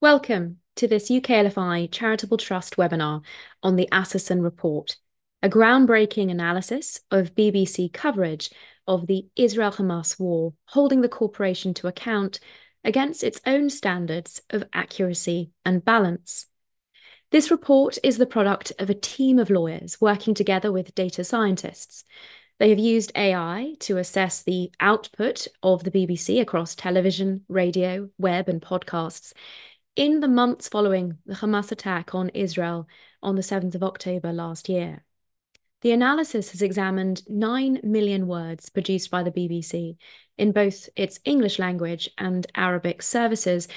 Welcome to this UKLFI Charitable Trust webinar on the Asserson Report, a groundbreaking analysis of BBC coverage of the Israel Hamas war, holding the corporation to account against its own standards of accuracy and balance. This report is the product of a team of lawyers working together with data scientists. They have used AI to assess the output of the BBC across television, radio, web, and podcasts in the months following the Hamas attack on Israel on the 7th of October last year. The analysis has examined 9 million words produced by the BBC in both its English language and Arabic services,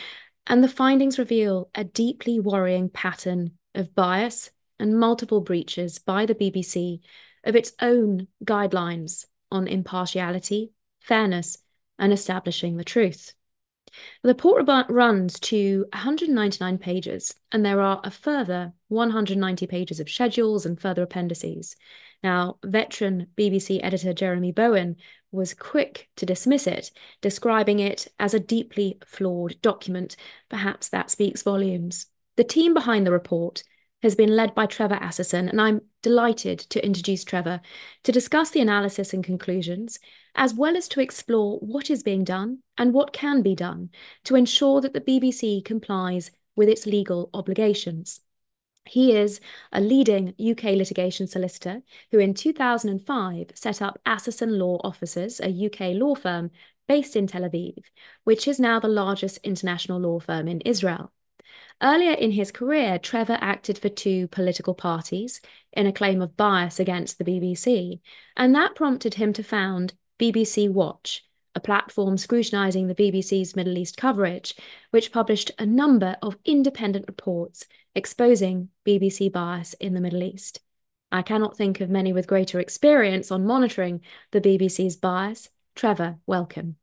and the findings reveal a deeply worrying pattern of bias and multiple breaches by the BBC of its own guidelines on impartiality, fairness, and establishing the truth. The report runs to 199 pages, and there are a further 190 pages of schedules and further appendices. Now, veteran BBC editor Jeremy Bowen was quick to dismiss it, describing it as a deeply flawed document. Perhaps that speaks volumes. The team behind the report has been led by Trevor Asserson, and I'm delighted to introduce Trevor to discuss the analysis and conclusions, as well as to explore what is being done and what can be done to ensure that the BBC complies with its legal obligations. He is a leading UK litigation solicitor who in 2005 set up Asserson Law Offices, a UK law firm based in Tel Aviv, which is now the largest international law firm in Israel. Earlier in his career, Trevor acted for two political parties in a claim of bias against the BBC, and that prompted him to found BBC Watch, a platform scrutinising the BBC's Middle East coverage, which published a number of independent reports exposing BBC bias in the Middle East. I cannot think of many with greater experience on monitoring the BBC's bias. Trevor, welcome.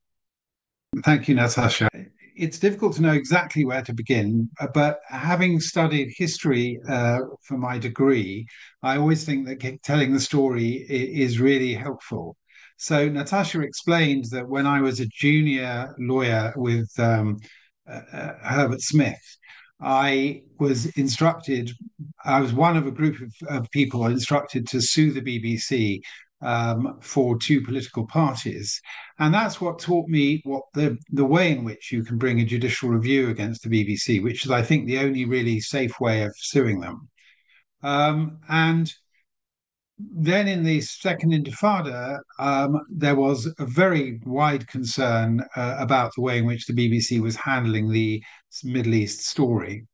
Thank you, Natasha it's difficult to know exactly where to begin, uh, but having studied history uh, for my degree, I always think that telling the story is really helpful. So Natasha explained that when I was a junior lawyer with um, uh, uh, Herbert Smith, I was instructed, I was one of a group of, of people instructed to sue the BBC um, for two political parties. And that's what taught me what the, the way in which you can bring a judicial review against the BBC, which is, I think, the only really safe way of suing them. Um, and then in the second intifada, um, there was a very wide concern uh, about the way in which the BBC was handling the Middle East story.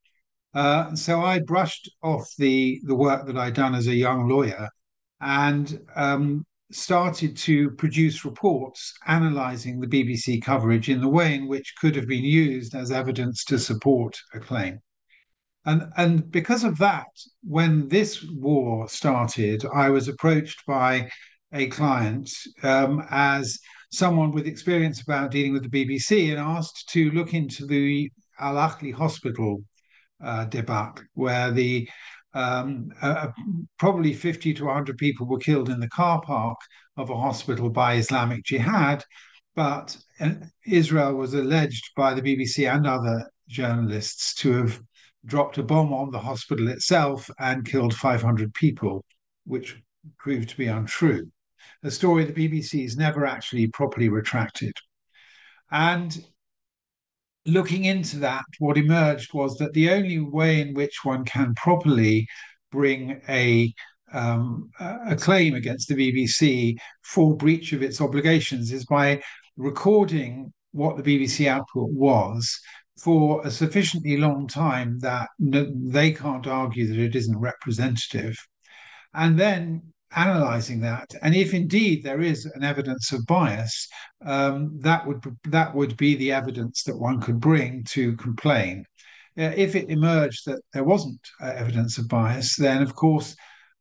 Uh, so I brushed off the the work that I'd done as a young lawyer and um, started to produce reports analysing the BBC coverage in the way in which could have been used as evidence to support a claim. And, and because of that, when this war started, I was approached by a client um, as someone with experience about dealing with the BBC and asked to look into the Al Ahli Hospital uh, debacle, where the um, uh, probably 50 to 100 people were killed in the car park of a hospital by Islamic Jihad. But uh, Israel was alleged by the BBC and other journalists to have dropped a bomb on the hospital itself and killed 500 people, which proved to be untrue. A story the BBC has never actually properly retracted. And looking into that, what emerged was that the only way in which one can properly bring a um, a claim against the BBC for breach of its obligations is by recording what the BBC output was for a sufficiently long time that they can't argue that it isn't representative. And then analyzing that, and if indeed there is an evidence of bias, um, that would that would be the evidence that one could bring to complain. Uh, if it emerged that there wasn't uh, evidence of bias, then of course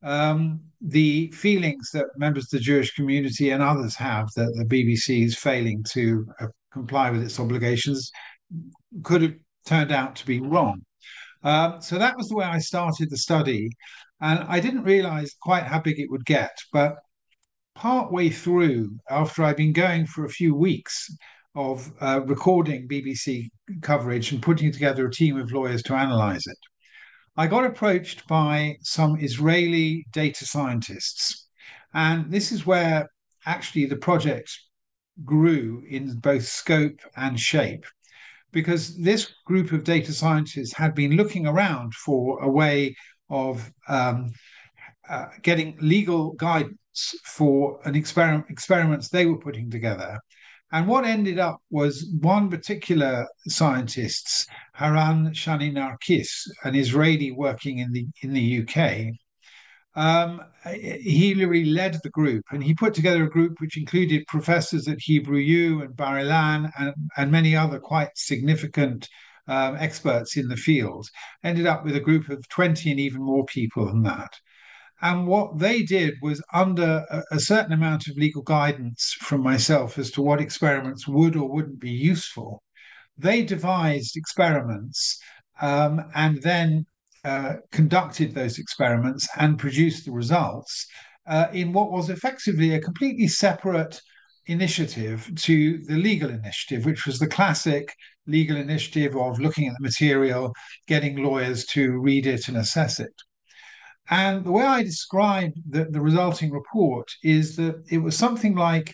um, the feelings that members of the Jewish community and others have that the BBC is failing to uh, comply with its obligations could have turned out to be wrong. Uh, so that was the way I started the study. And I didn't realize quite how big it would get. But partway through, after I'd been going for a few weeks, of uh, recording BBC coverage and putting together a team of lawyers to analyze it. I got approached by some Israeli data scientists, and this is where actually the project grew in both scope and shape because this group of data scientists had been looking around for a way of um, uh, getting legal guidance for an experiment experiments they were putting together. And what ended up was one particular scientist, Haran Shani Narkis, an Israeli working in the in the UK, um, he really led the group and he put together a group which included professors at Hebrew U and Bar Ilan and, and many other quite significant um, experts in the field. Ended up with a group of 20 and even more people than that. And what they did was, under a, a, certain amount of legal guidance from myself as to what experiments would or wouldn't be useful, they devised experiments um, and then uh, conducted those experiments and produced the results uh, in what was effectively a completely separate initiative to the legal initiative, which was the classic legal initiative of looking at the material, getting lawyers to read it and assess it. And the way I describe the, the resulting report is that it was something like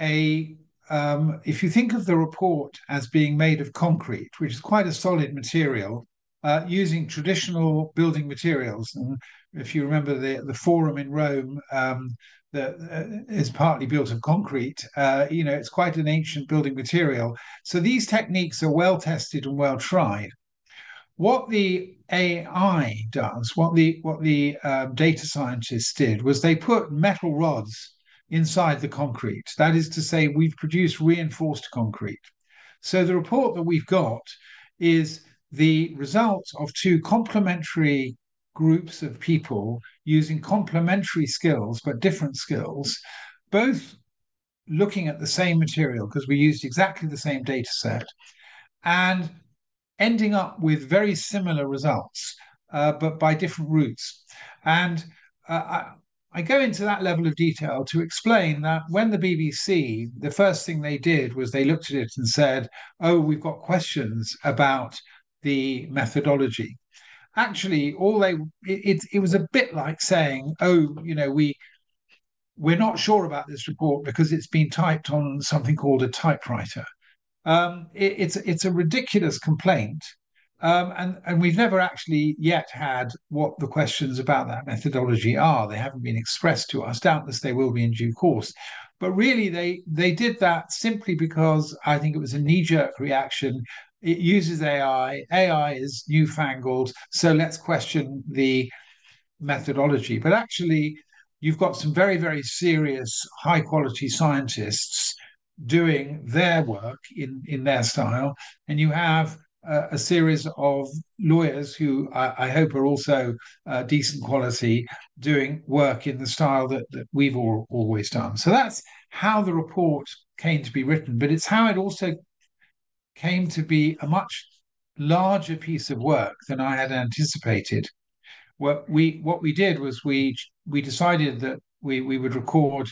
a um, if you think of the report as being made of concrete, which is quite a solid material, uh, using traditional building materials. And if you remember the, the forum in Rome um, that uh, is partly built of concrete, uh, you know, it's quite an ancient building material. So these techniques are well tested and well tried. What the AI does, what the what the um, data scientists did, was they put metal rods inside the concrete. That is to say, we've produced reinforced concrete. So the report that we've got is the result of two complementary groups of people using complementary skills but different skills, both looking at the same material because we used exactly the same data set and ending up with very similar results, uh, but by different routes. And uh, I, I go into that level of detail to explain that when the BBC, the first thing they did was they looked at it and said, Oh, we've got questions about the methodology. Actually, all they it, it was a bit like saying, "Oh, you know, we we're not sure about this report because it's been typed on something called a typewriter." Um, it, it's it's a ridiculous complaint, um, and and we've never actually yet had what the questions about that methodology are. They haven't been expressed to us. Doubtless they will be in due course. But really, they they did that simply because I think it was a knee jerk reaction it uses AI. AI is newfangled, so let's question the methodology. But actually, you've got some very, very serious, high quality scientists doing their work in, in their style, and you have uh, a series of lawyers who I, I hope are also uh, decent quality doing work in the style that, that we've all, always done. So that's how the report came to be written, but it's how it also came to be a much larger piece of work than I had anticipated. What we what we did was we we decided that we we would record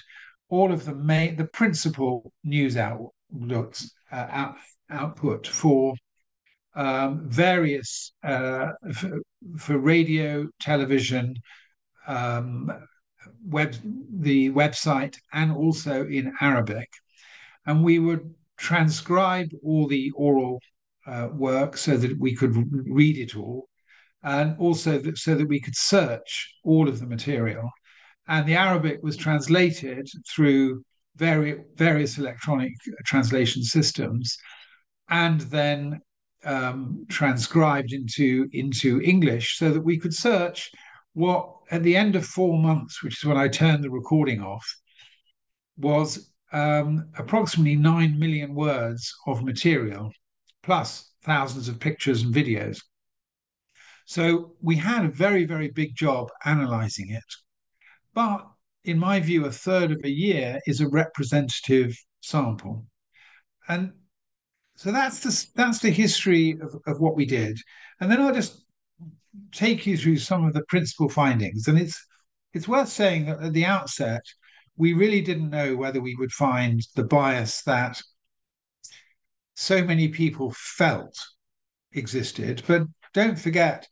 all of the main the principal news outlooks uh, out, output for um, various uh, for, for, radio, television, um, web the website, and also in Arabic, and we would transcribe all the oral uh, work so that we could read it all, and also that, so that we could search all of the material. And the Arabic was translated through vari- various electronic translation systems, and then um, transcribed into into English so that we could search what at the end of four months, which is when I turned the recording off, was um, approximately 9 million words of material, plus thousands of pictures and videos. So we had a very, very big job analyzing it. But in my view, a third of a year is a representative sample. And so that's the, that's the history of, of what we did. And then I'll just take you through some of the principal findings. And it's it's worth saying that at the outset, we really didn't know whether we would find the bias that so many people felt existed. But don't forget,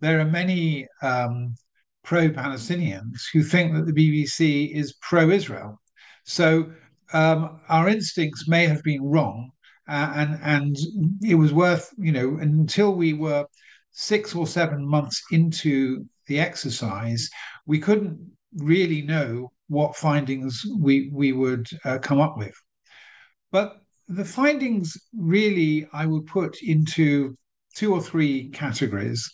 there are many um, pro Palestinians who think that the BBC is pro Israel. So um, our instincts may have been wrong. Uh, and and it was worth you know until we were six or seven months into the exercise, we couldn't really know what findings we we would uh, come up with. But the findings really I would put into two or three categories.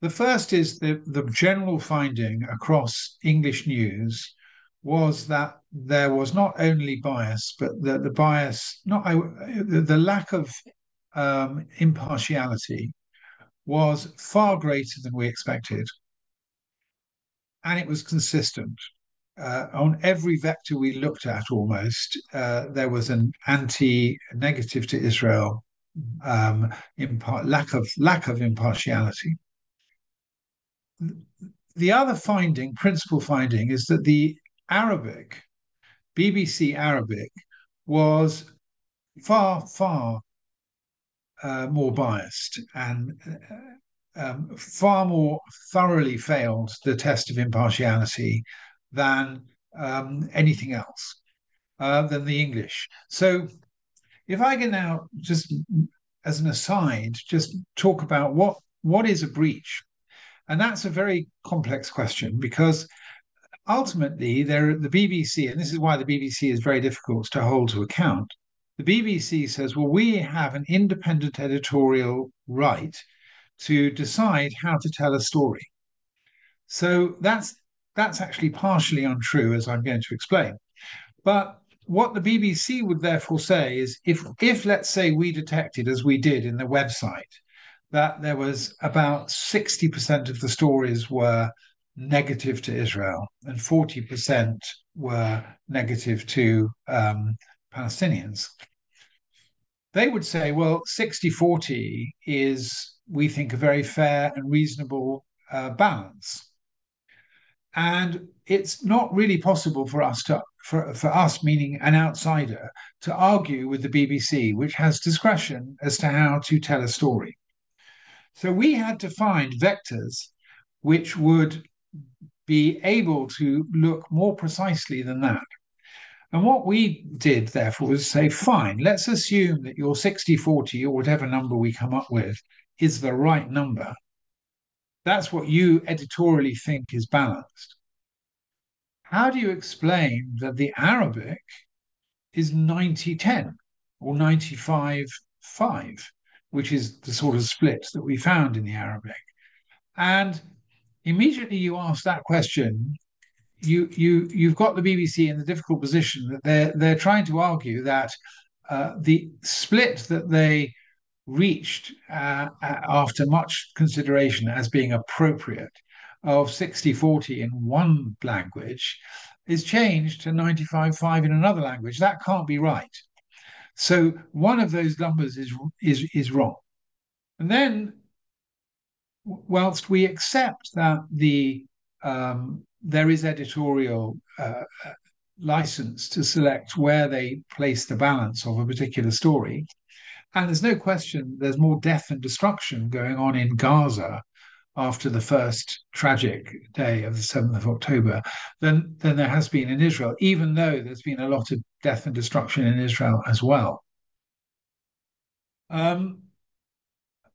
The first is the, the general finding across English news was that there was not only bias, but the, the bias, not the, the lack of um, impartiality was far greater than we expected. And it was consistent. Uh, on every vector we looked at almost, uh, there was an anti negative to Israel um, impar- lack of lack of impartiality. The other finding, principal finding, is that the Arabic, BBC Arabic, was far far uh, more biased and uh, um, far more thoroughly failed the test of impartiality than um, anything else, uh, than the English. So if I can now just as an aside, just talk about what what is a breach, and that's a very complex question because ultimately there the BBC, and this is why the BBC is very difficult to hold to account. The BBC says, well, we have an independent editorial right to decide how to tell a story. So that's that's actually partially untrue, as I'm going to explain. But what the BBC would therefore say is if if let's say we detected as we did in the website that there was about 60% of the stories were negative to Israel and 40% were negative to um, Palestinians. They would say, well, 60 40 is, we think, a very fair and reasonable uh, balance. And it's not really possible for us to for, for us, meaning an outsider, to argue with the BBC, which has discretion as to how to tell a story. So we had to find vectors which would be able to look more precisely than that. And what we did, therefore, was say, fine, let's assume that your 60 40 or whatever number we come up with is the right number. That's what you editorially think is balanced. How do you explain that the Arabic is 90 10 or 95 5, which is the sort of split that we found in the Arabic? And immediately you ask that question, you you you've got the BBC in the difficult position that they're they're trying to argue that uh, the split that they reached uh, after much consideration as being appropriate of 60 40 in one language is changed to 95 5 in another language. That can't be right. So one of those numbers is is is wrong. And then, whilst we accept that the um, there is editorial uh, license to select where they place the balance of a particular story, and there's no question there's more death and destruction going on in Gaza after the first tragic day of the 7th of October than, than there has been in Israel, even though there's been a lot of death and destruction in Israel as well. Um,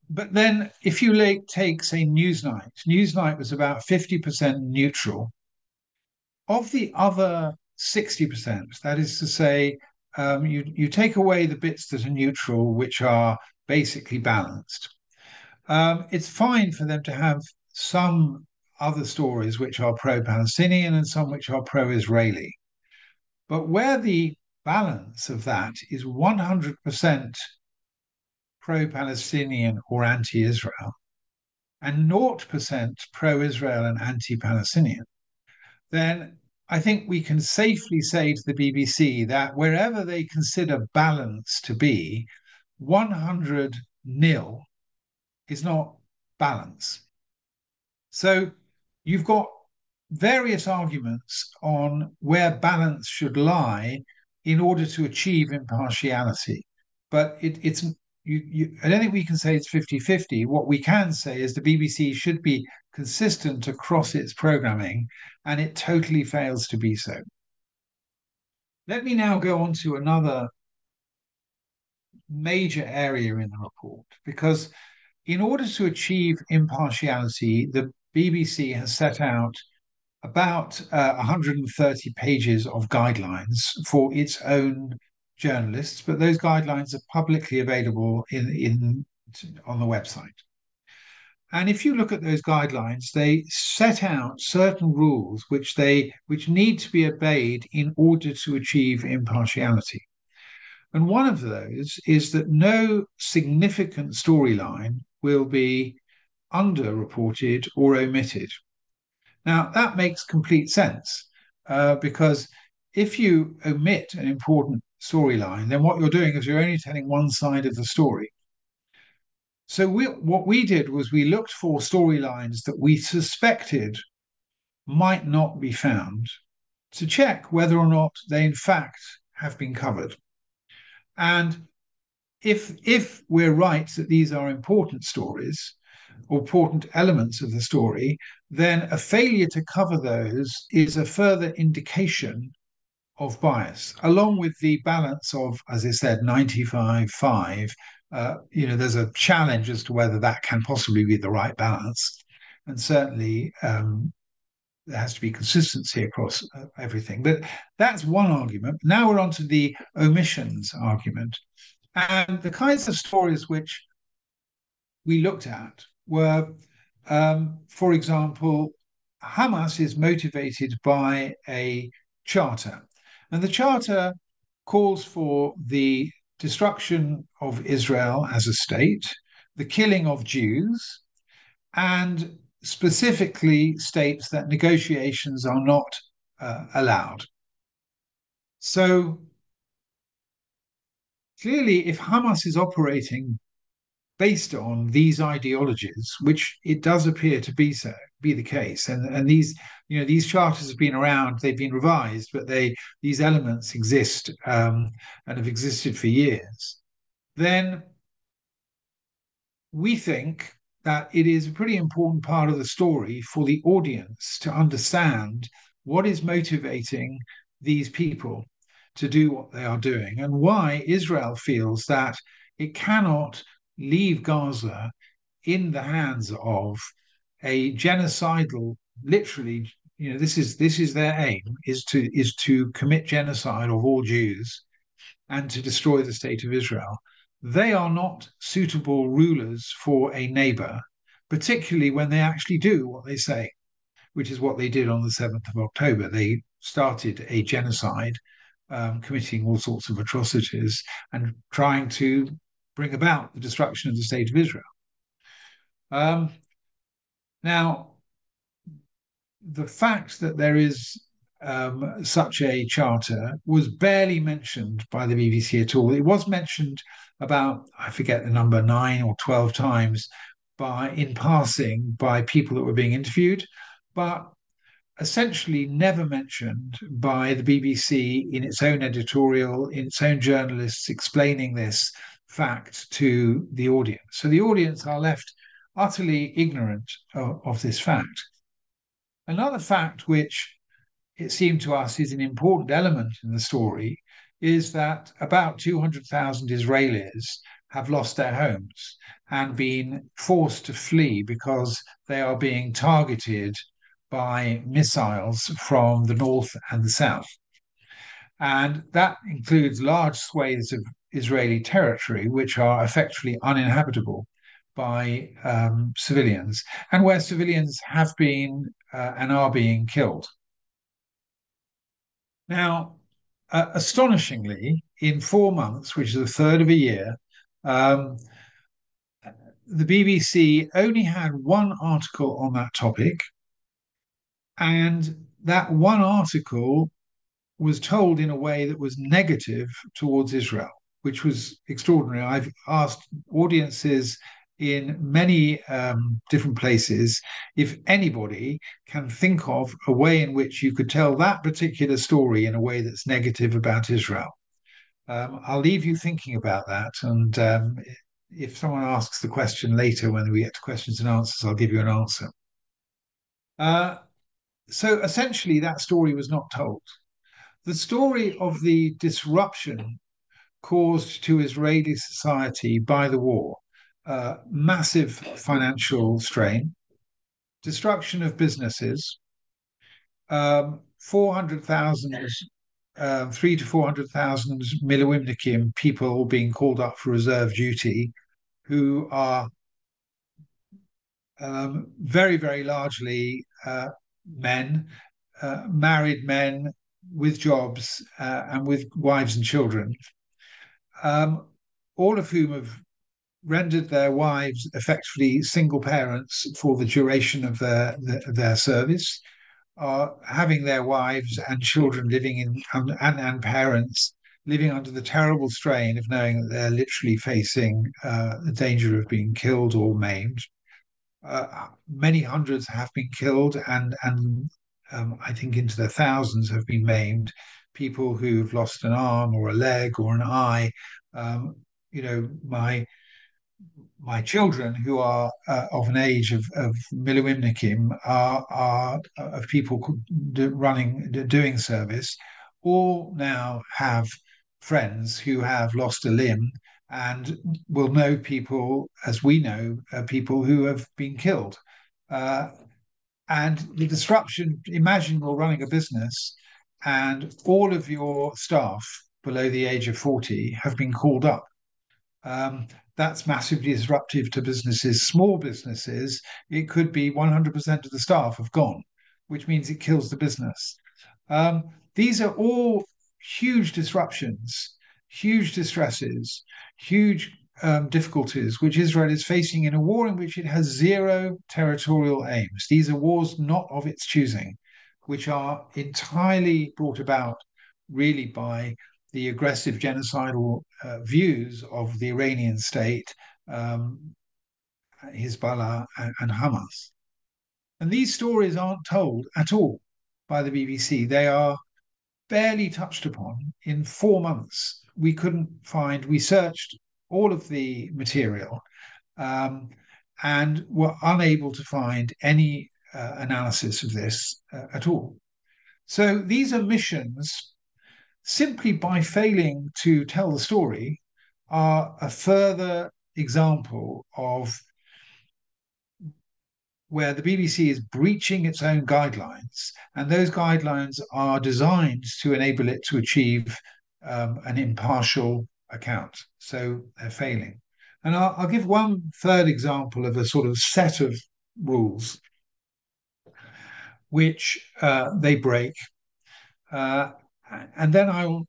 but then, if you like, take, say, Newsnight, Newsnight was about 50% neutral. Of the other 60%, that is to say, um, you, you take away the bits that are neutral, which are basically balanced um, it's fine for them to have some other stories which are pro Palestinian and some which are pro Israeli. But where the balance of that is 100% pro Palestinian or anti Israel and 0% pro Israel and anti Palestinian, then I think we can safely say to the BBC that wherever they consider balance to be, 100 nil is not balance. So you've got various arguments on where balance should lie in order to achieve impartiality. but it, it's you, you, I don't think we can say it's 50 50. What we can say is the BBC should be consistent across its programming, and it totally fails to be so. Let me now go on to another major area in the report, because in order to achieve impartiality, the BBC has set out about uh, 130 pages of guidelines for its own journalists, but those guidelines are publicly available in, in on the website. And if you look at those guidelines, they set out certain rules which they which need to be obeyed in order to achieve impartiality. And one of those is that no significant storyline will be underreported or omitted. Now, that makes complete sense uh, because if you omit an important storyline, then what you're doing is you're only telling one side of the story. So we, what we did was we looked for storylines that we suspected might not be found to check whether or not they in fact have been covered. And if if we're right that these are important stories or important elements of the story, then a failure to cover those is a further indication of bias, along with the balance of, as I said, 95 5. Uh, you know, there's a challenge as to whether that can possibly be the right balance. And certainly, um, there has to be consistency across uh, everything. But that's one argument. Now we're on to the omissions argument. And the kinds of stories which we looked at were, um, for example, Hamas is motivated by a charter. And the charter calls for the destruction of Israel as a state, the killing of Jews, and specifically states that negotiations are not uh, allowed. So clearly, if Hamas is operating based on these ideologies, which it does appear to be so, be the case, and and these you know these charters have been around, they've been revised, but they these elements exist um, and have existed for years. Then we think that it is a pretty important part of the story for the audience to understand what is motivating these people to do what they are doing and why Israel feels that it cannot leave Gaza in the hands of a genocidal literally you know this is this is their aim is to is to commit genocide of all Jews and to destroy the state of Israel they are not suitable rulers for a neighbor, particularly when they actually do what they say, which is what they did on the 7th of October. They started a genocide, um, committing all sorts of atrocities and trying to bring about the destruction of the state of Israel. Um, now, the fact that there is um, such a charter was barely mentioned by the BBC at all. It was mentioned about, I forget the number, nine or 12 times by in passing by people that were being interviewed, but essentially never mentioned by the BBC in its own editorial, in its own journalists explaining this fact to the audience. So the audience are left utterly ignorant of, of this fact. Another fact which it seemed to us is an important element in the story is that about 200,000 Israelis have lost their homes and been forced to flee because they are being targeted by missiles from the north and the south. And that includes large swathes of Israeli territory, which are effectively uninhabitable by um, civilians, and where civilians have been uh, and are being killed. Now, uh, astonishingly, in four months, which is a third of a year, um, the BBC only had one article on that topic, and that one article was told in a way that was negative towards Israel, which was extraordinary. I've asked audiences in many um, different places if anybody can think of a way in which you could tell that particular story in a way that's negative about Israel. Um, I'll leave you thinking about that. And um, if someone asks the question later when we get to questions and answers, I'll give you an answer. Uh, so essentially, that story was not told. The story of the disruption caused to Israeli society by the war, uh, massive financial strain, destruction of businesses, um, 400,000, uh, three to 400,000 Milawimnikim people being called up for reserve duty who are um, very, very largely uh, men, uh, married men with jobs uh, and with wives and children, um, all of whom have rendered their wives effectively single parents for the duration of their their, service, are having their wives and children living in and, and parents living under the terrible strain of knowing that they're literally facing uh, the danger of being killed or maimed. Uh, many hundreds have been killed, and and um, I think into the thousands have been maimed. People who've lost an arm or a leg or an eye. Um, you know, my my children who are uh, of an age of, of Milawimnikim are, are of people running doing service all now have friends who have lost a limb and will know people, as we know, uh, people who have been killed. Uh, and the disruption, imagine you're running a business and all of your staff below the age of 40 have been called up. Um, that's massively disruptive to businesses. Small businesses, it could be 100% of the staff have gone, which means it kills the business. Um, these are all huge disruptions, huge distresses, huge um, difficulties which Israel is facing in a war in which it has zero territorial aims. These are wars not of its choosing, which are entirely brought about really by the aggressive genocidal uh, views of the Iranian state, um, Hezbollah, and, and Hamas. And these stories aren't told at all by the BBC. They are barely touched upon in four months. We couldn't find, we searched all of the material um, and were unable to find any uh, analysis of this uh, at all. So these omissions simply by failing to tell the story, are a further example of where the BBC is breaching its own guidelines, and those guidelines are designed to enable it to achieve um, an impartial account. So they're failing. And I'll, I'll, give one third example of a sort of set of rules which uh, they break. Uh, and then I'll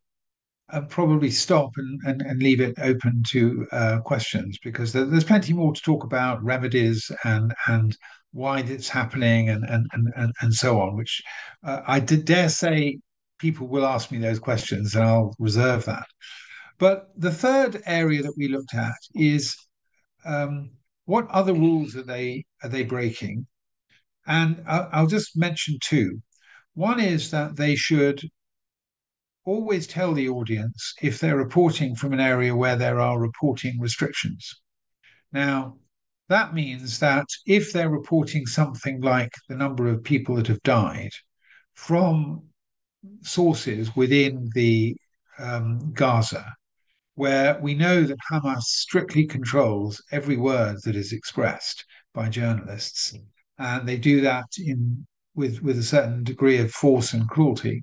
uh, probably stop and, and, and, leave it open to uh, questions because there, there's plenty more to talk about remedies and and why it's happening and and and, and so on. Which uh, I did dare say people will ask me those questions, and I'll reserve that. But the third area that we looked at is um, what other rules are they are they breaking? And I'll, I'll just mention two. One is that they should always tell the audience if they're reporting from an area where there are reporting restrictions. Now, that means that if they're reporting something like the number of people that have died from sources within the um, Gaza, where we know that Hamas strictly controls every word that is expressed by journalists, and they do that in with with a certain degree of force and cruelty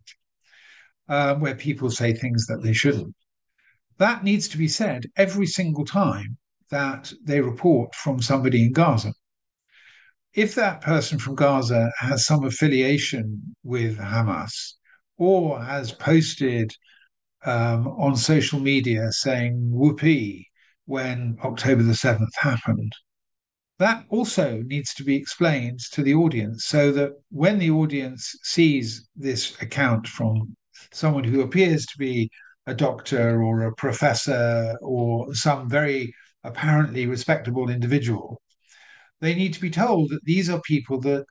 uh, where people say things that they shouldn't. That needs to be said every single time that they report from somebody in Gaza. If that person from Gaza has some affiliation with Hamas or has posted um, on social media saying whoopee when October the 7th happened, that also needs to be explained to the audience so that when the audience sees this account from someone who appears to be a doctor or a professor or some very apparently respectable individual, they need to be told that these are people that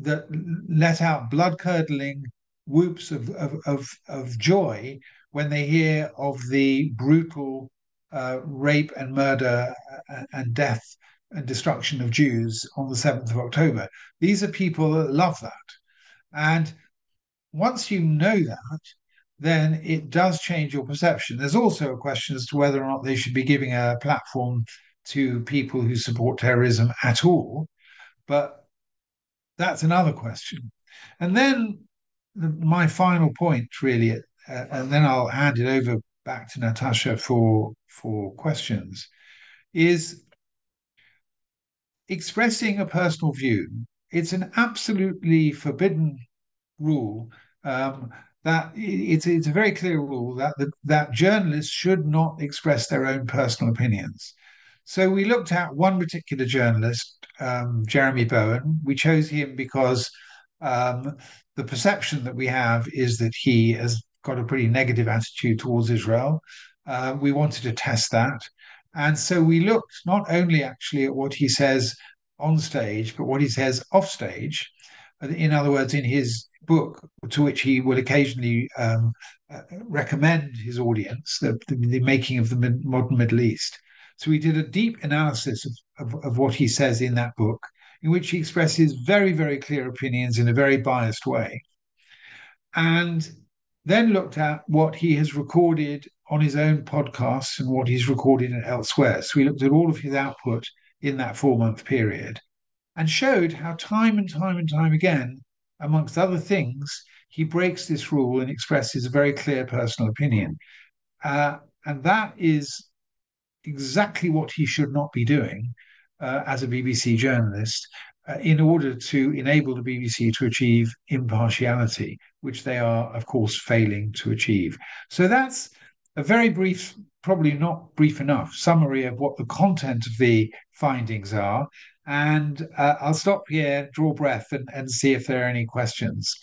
that let out blood curdling whoops of, of, of, of joy when they hear of the brutal uh, rape and murder uh, and death and destruction of Jews on the 7th of October. These are people that love that. And once you know that, then it does change your perception. There's also a question as to whether or not they should be giving a platform to people who support terrorism at all. But that's another question. And then the, my final point, really, uh, and then I'll hand it over back to Natasha for for questions, is expressing a personal view. It's an absolutely forbidden rule. Um, that it's it's a very clear rule that the, that journalists should not express their own personal opinions. So we looked at one particular journalist, um, Jeremy Bowen. We chose him because um, the perception that we have is that he has got a pretty negative attitude towards Israel. Uh, we wanted to test that. And so we looked not only actually at what he says on stage, but what he says off stage. In other words, in his book, to which he will occasionally um, uh, recommend his audience, the, the, the, making of the modern Middle East. So we did a deep analysis of, of, of what he says in that book, in which he expresses very, very clear opinions in a very biased way. And then looked at what he has recorded on his own podcasts and what he's recorded elsewhere. So we looked at all of his output in that four month period and showed how time and time and time again, amongst other things, he breaks this rule and expresses a very clear personal opinion. Uh, and that is exactly what he should not be doing uh, as a BBC journalist uh, in order to enable the BBC to achieve impartiality, which they are, of course, failing to achieve. So that's a very brief, probably not brief enough, summary of what the content of the findings are. And uh, I'll stop here, draw breath, and, and see if there are any questions.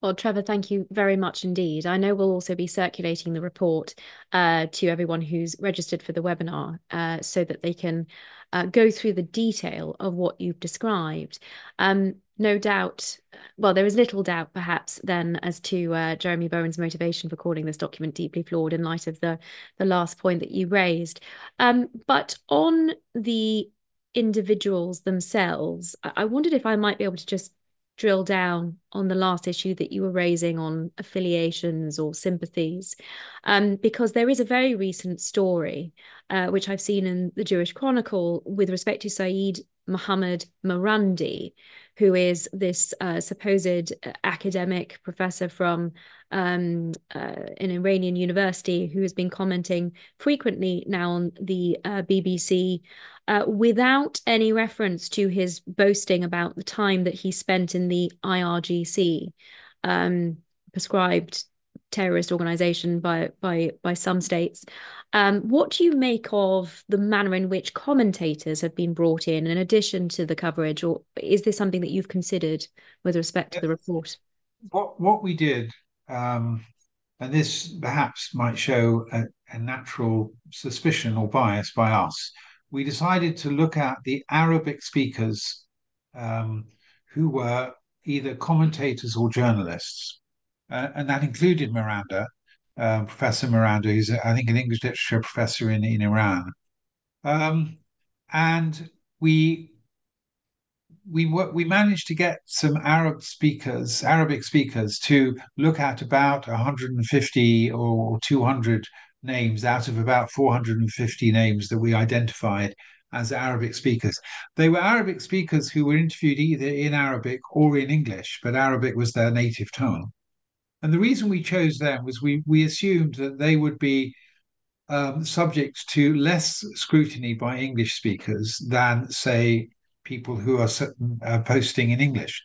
Well, Trevor, thank you very much indeed. I know we'll also be circulating the report uh, to everyone who's registered for the webinar uh, so that they can uh, go through the detail of what you've described. Um, no doubt, well, there is little doubt perhaps then as to uh, Jeremy Bowen's motivation for calling this document deeply flawed in light of the, the last point that you raised. Um, but on the individuals themselves, I wondered if I might be able to just drill down on the last issue that you were raising on affiliations or sympathies, um, because there is a very recent story uh, which I've seen in the Jewish Chronicle with respect to Saeed Mohammed Marandi, who is this uh, supposed uh, academic professor from um, uh, an Iranian university who has been commenting frequently now on the uh, BBC uh, without any reference to his boasting about the time that he spent in the IRGC, um, prescribed terrorist organization by by by some states. Um, what do you make of the manner in which commentators have been brought in, in addition to the coverage, or is this something that you've considered with respect to the report? What what we did, um, and this perhaps might show a, a natural suspicion or bias by us, we decided to look at the Arabic speakers um, who were either commentators or journalists. Uh, and that included Miranda, um, Professor Miranda, who's, I think, an English literature professor in, in Iran. Um, and we we we managed to get some Arab speakers, Arabic speakers, to look at about 150 or 200 names out of about 450 names that we identified as Arabic speakers. They were Arabic speakers who were interviewed either in Arabic or in English, but Arabic was their native tongue. And the reason we chose them was we we assumed that they would be um, subject to less scrutiny by English speakers than, say, people who are uh, posting in English,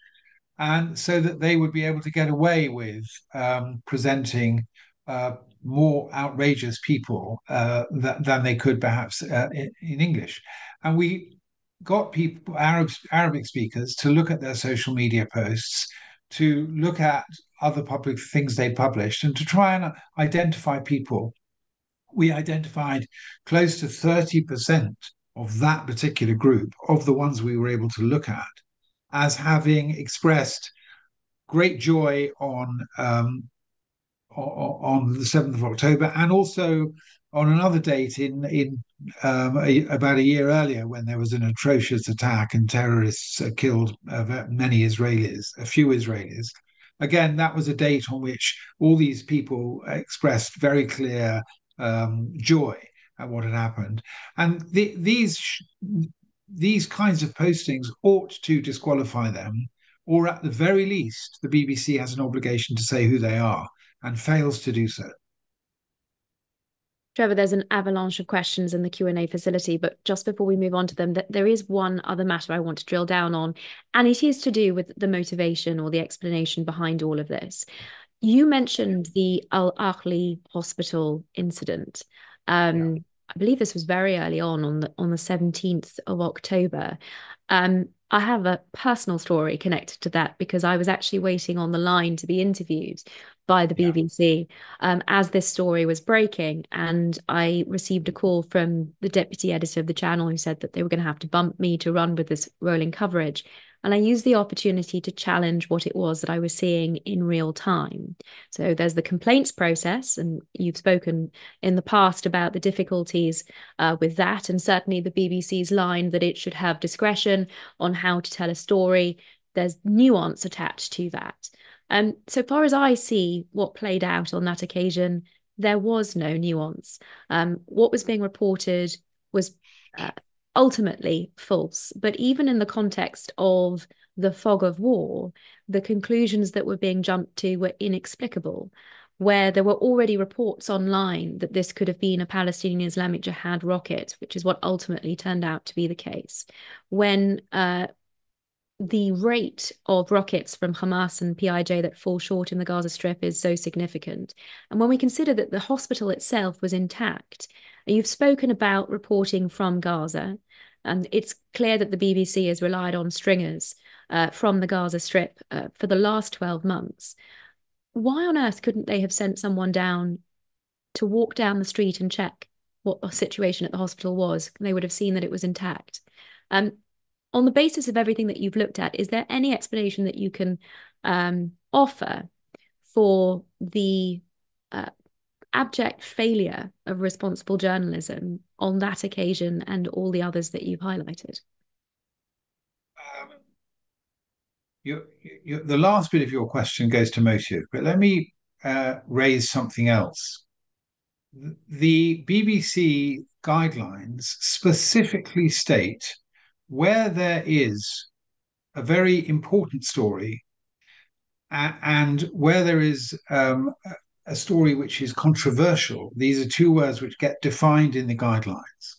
and so that they would be able to get away with um, presenting uh, more outrageous people uh, th- than they could perhaps uh, in, in, English. And we got people, Arab, Arabic speakers, to look at their social media posts, to look at other public things they published, and to try and identify people. We identified close to 30% of that particular group, of the ones we were able to look at, as having expressed great joy on um, on the 7th of October and also on another date in in um, a, about a year earlier when there was an atrocious attack and terrorists uh, killed uh, many Israelis, a few Israelis. Again, that was a date on which all these people expressed very clear um, joy at what had happened, and the, these these kinds of postings ought to disqualify them, or at the very least, the BBC has an obligation to say who they are and fails to do so. Trevor, there's an avalanche of questions in the Q&A facility, but just before we move on to them, that there is one other matter I want to drill down on, and it is to do with the motivation or the explanation behind all of this. You mentioned the Al Ahli Hospital incident. Um, yeah. I believe this was very early on, on the on the 17th of October. Um, I have a personal story connected to that because I was actually waiting on the line to be interviewed by the yeah. BBC um, as this story was breaking. And I received a call from the deputy editor of the channel who said that they were going to have to bump me to run with this rolling coverage. And I used the opportunity to challenge what it was that I was seeing in real time. So there's the complaints process, and you've spoken in the past about the difficulties uh, with that, and certainly the BBC's line that it should have discretion on how to tell a story. There's nuance attached to that. And um, so far as I see what played out on that occasion, there was no nuance. Um, what was being reported was uh, ultimately false. But even in the context of the fog of war, the conclusions that were being jumped to were inexplicable. Where there were already reports online that this could have been a Palestinian Islamic Jihad rocket, which is what ultimately turned out to be the case. When uh, the rate of rockets from Hamas and PIJ that fall short in the Gaza Strip is so significant. And when we consider that the hospital itself was intact, you've spoken about reporting from Gaza, and it's clear that the BBC has relied on stringers uh, from the Gaza Strip uh, for the last 12 months. Why on earth couldn't they have sent someone down to walk down the street and check what the situation at the hospital was? They would have seen that it was intact. Um, on the basis of everything that you've looked at, is there any explanation that you can um, offer for the uh, abject failure of responsible journalism on that occasion and all the others that you've highlighted? Um, you, you, the last bit of your question goes to motive, but let me uh, raise something else. The BBC guidelines specifically state where there is a very important story and where there is um, a story which is controversial, these are two words which get defined in the guidelines.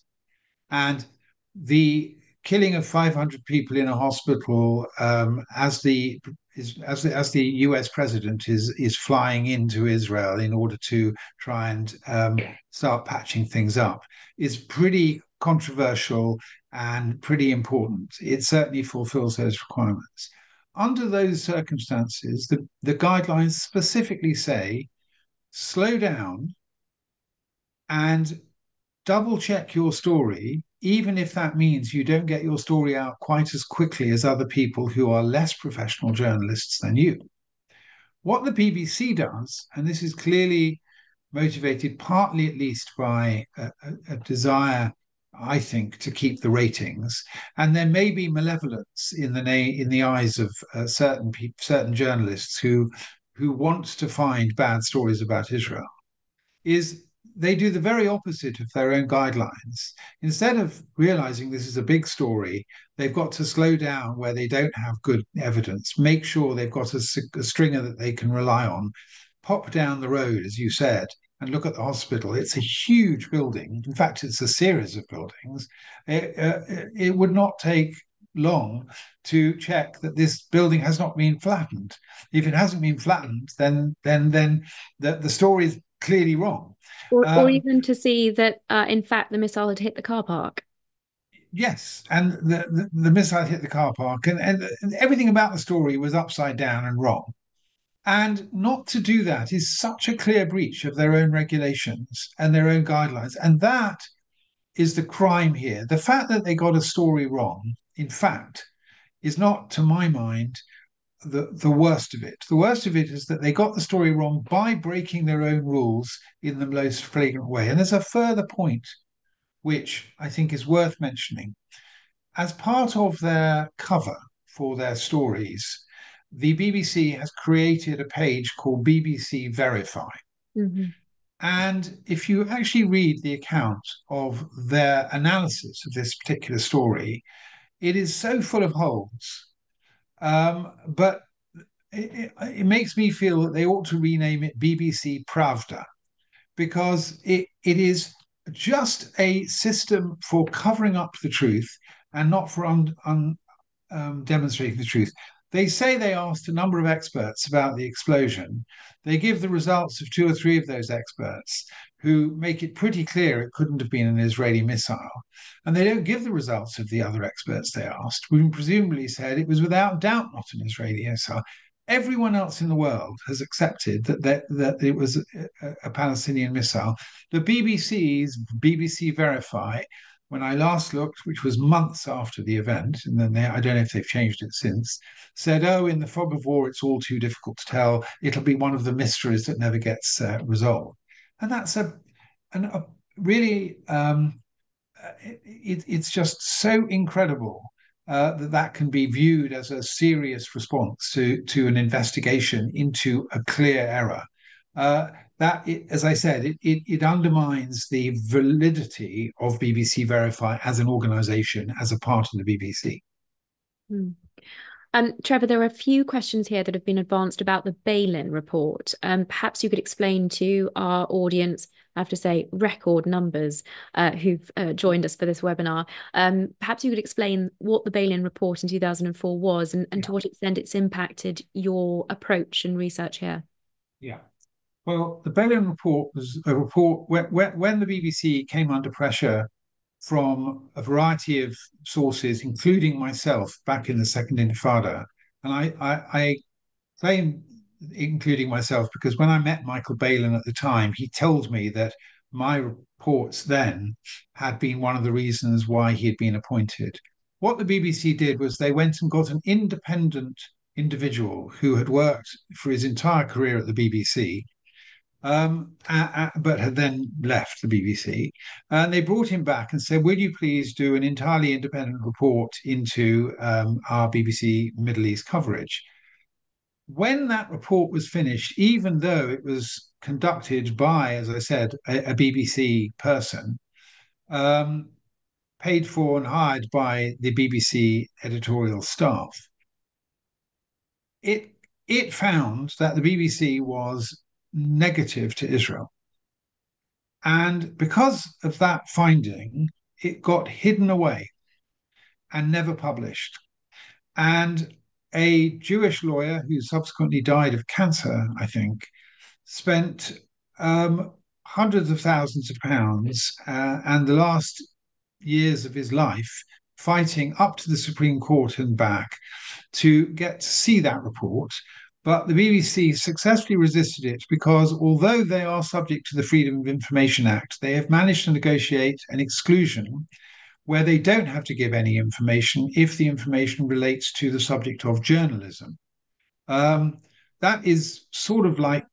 And the killing of 500 people in a hospital um, as the is, as the, as the U.S. president is is flying into Israel in order to try and um, start patching things up is pretty controversial and pretty important. It certainly fulfills those requirements. Under those circumstances, the, the guidelines specifically say slow down and double check your story, even if that means you don't get your story out quite as quickly as other people who are less professional journalists than you. What the BBC does, and this is clearly motivated partly at least by a, a, a desire I think, to keep the ratings. And there may be malevolence in the na- in the eyes of uh, certain pe- certain journalists who who want to find bad stories about Israel. Is they do the very opposite of their own guidelines. Instead of realizing this is a big story, they've got to slow down where they don't have good evidence, make sure they've got a, a stringer that they can rely on, pop down the road, as you said, and look at the hospital, it's a huge building. In fact, it's a series of buildings. It, uh, it would not take long to check that this building has not been flattened. If it hasn't been flattened, then then then the, the story is clearly wrong. Or, um, or even to see that, uh, in fact, the missile had hit the car park. Yes, and the, the, the missile hit the car park, and, and, and everything about the story was upside down and wrong. And not to do that is such a clear breach of their own regulations and their own guidelines. And that is the crime here. The fact that they got a story wrong, in fact, is not, to my mind, the, the worst of it. The worst of it is that they got the story wrong by breaking their own rules in the most flagrant way. And there's a further point which I think is worth mentioning. As part of their cover for their stories, the BBC has created a page called BBC Verify. Mm-hmm. And if you actually read the account of their analysis of this particular story, it is so full of holes. Um, but it, it, makes me feel that they ought to rename it BBC Pravda because it, it is just a system for covering up the truth and not for un, un, um, demonstrating the truth. They say they asked a number of experts about the explosion. They give the results of two or three of those experts who make it pretty clear it couldn't have been an Israeli missile. And they don't give the results of the other experts they asked, who presumably said it was without doubt not an Israeli missile. Everyone else in the world has accepted that that, that it was a, a Palestinian missile. The BBC's BBC Verify when I last looked, which was months after the event, and then they, I don't know if they've changed it since, said, "Oh, in the fog of war, it's all too difficult to tell. It'll be one of the mysteries that never gets uh, resolved." And that's a, an, a really, um, it, it's just so incredible uh, that that can be viewed as a serious response to to an investigation into a clear error. Uh, that, as I said, it, it, it, undermines the validity of BBC Verify as an organisation, as a part of the BBC. Mm. Um, Trevor, there are a few questions here that have been advanced about the Balen report. Um, perhaps you could explain to our audience, I have to say, record numbers uh, who've uh, joined us for this webinar. Um, perhaps you could explain what the Balen report in 2004 was and, and yeah. to what extent it's impacted your approach and research here. Yeah. Well, the Balen report was a report when, when the BBC came under pressure from a variety of sources, including myself back in the Second Intifada. And I, I, I claim including myself because when I met Michael Balen at the time, he told me that my reports then had been one of the reasons why he had been appointed. What the BBC did was they went and got an independent individual who had worked for his entire career at the BBC um, uh, uh, but had then left the BBC. And they brought him back and said, Will you please do an entirely independent report into um, our BBC Middle East coverage? When that report was finished, even though it was conducted by, as I said, a, a BBC person, um, paid for and hired by the BBC editorial staff, it it found that the BBC was negative to Israel. And because of that finding, it got hidden away and never published. And a Jewish lawyer who subsequently died of cancer, I think, spent um, hundreds of thousands of pounds uh, and the last years of his life fighting up to the Supreme Court and back to get to see that report but the BBC successfully resisted it because although they are subject to the Freedom of Information Act, they have managed to negotiate an exclusion where they don't have to give any information if the information relates to the subject of journalism. Um, that is sort of like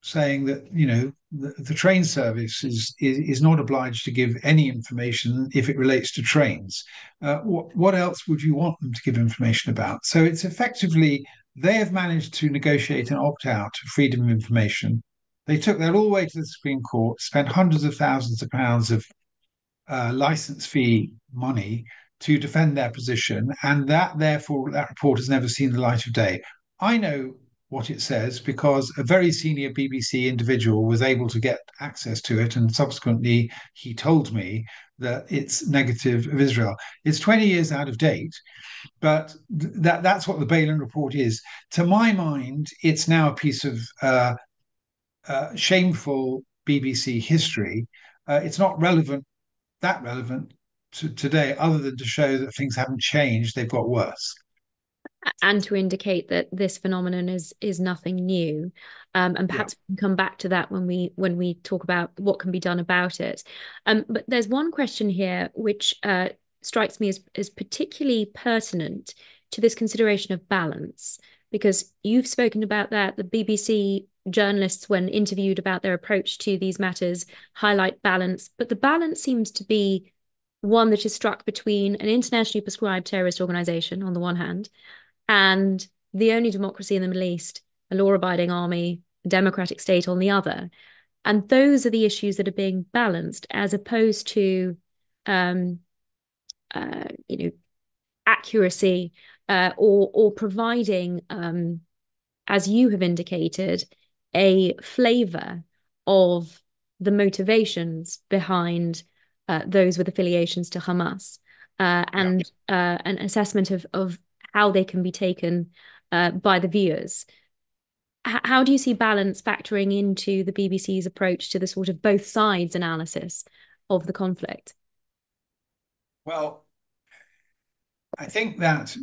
saying that you know the, the train service is, is, is not obliged to give any information if it relates to trains. Uh, what what else would you want them to give information about? So it's effectively they have managed to negotiate an opt out of freedom of information. They took that all the way to the Supreme Court, spent hundreds of thousands of pounds of uh, license fee money to defend their position, and that therefore that report has never seen the light of day. I know what it says because a very senior BBC individual was able to get access to it, and subsequently he told me that it's negative of Israel. It's 20 years out of date, but th- that that's what the Balen report is. To my mind, it's now a piece of uh, uh, shameful BBC history. Uh, it's not relevant, that relevant to today, other than to show that things haven't changed; they've got worse and to indicate that this phenomenon is is nothing new um, and perhaps yeah. we can come back to that when we when we talk about what can be done about it um, but there's one question here which uh, strikes me as, as particularly pertinent to this consideration of balance because you've spoken about that. The BBC journalists, when interviewed about their approach to these matters, highlight balance, but the balance seems to be one that is struck between an internationally prescribed terrorist organization on the one hand and the only democracy in the Middle East, a law abiding army, a democratic state on the other. And those are the issues that are being balanced as opposed to, um, uh, you know, accuracy uh, or or providing, um, as you have indicated, a flavor of the motivations behind uh, those with affiliations to Hamas uh, and yeah. Uh, an assessment of of how they can be taken uh, by the viewers. How do you see balance factoring into the BBC's approach to the sort of both sides analysis of the conflict? Well, I think that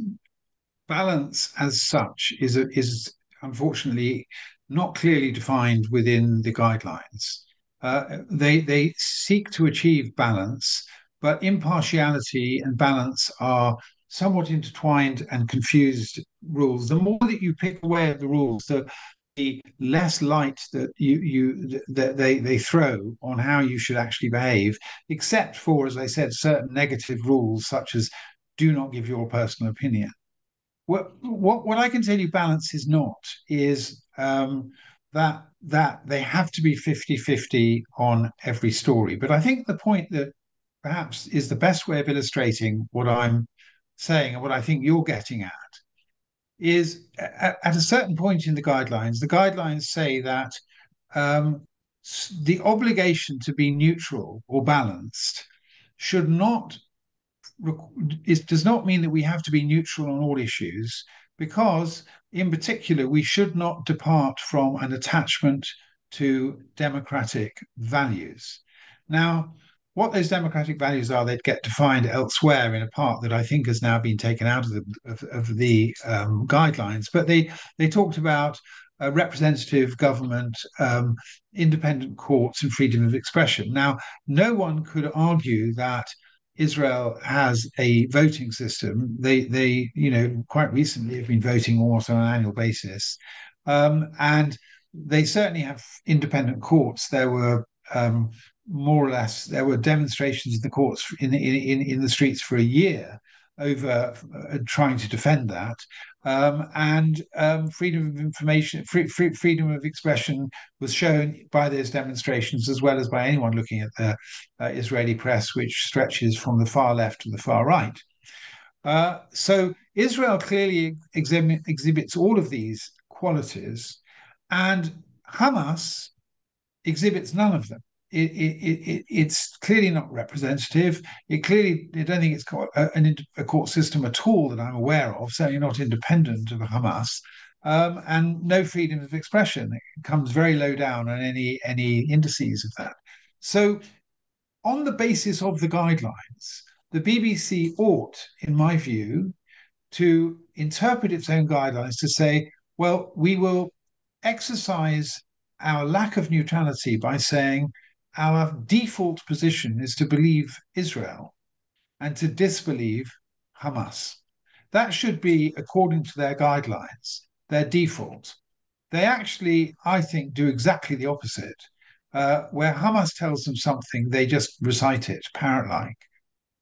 balance as such is a, is unfortunately not clearly defined within the guidelines. Uh, they they seek to achieve balance, but impartiality and balance are somewhat intertwined and confused rules. The more that you pick away at the rules, the, the less light that you you that they they throw on how you should actually behave, except for, as I said, certain negative rules such as do not give your personal opinion. What what what I can tell you balance is not is um, that that they have to be 50-50 on every story. But I think the point that perhaps is the best way of illustrating what I'm saying and what I think you're getting at is at, at a certain point in the guidelines, the guidelines say that um, the obligation to be neutral or balanced should not it does not mean that we have to be neutral on all issues because in particular we should not depart from an attachment to democratic values. Now what those democratic values are, they'd get defined elsewhere in a part that I think has now been taken out of the of, of the um, guidelines. But they they talked about a representative government, um, independent courts, and freedom of expression. Now, no one could argue that Israel has a voting system. They they you know quite recently have been voting almost on an annual basis, um, and they certainly have independent courts. There were um, more or less there were demonstrations in the courts in in in the streets for a year over uh, trying to defend that. Um, and um, freedom of information free, free, freedom of expression was shown by those demonstrations as well as by anyone looking at the uh, israeli press which stretches from the far left to the far right. Uh, so israel clearly exhibit, exhibits all of these qualities and hamas exhibits none of them it, it, it, it's clearly not representative. It clearly, I don't think it's got a, a, court system at all that I'm aware of, certainly not independent of Hamas, um, and no freedom of expression. It comes very low down on any any indices of that. So, on the basis of the guidelines, the BBC ought, in my view, to interpret its own guidelines to say, well, we will exercise our lack of neutrality by saying our default position is to believe Israel and to disbelieve Hamas. That should be, according to their guidelines, their default. They actually, I think, do exactly the opposite. Uh, where Hamas tells them something, they just recite it, parrot-like,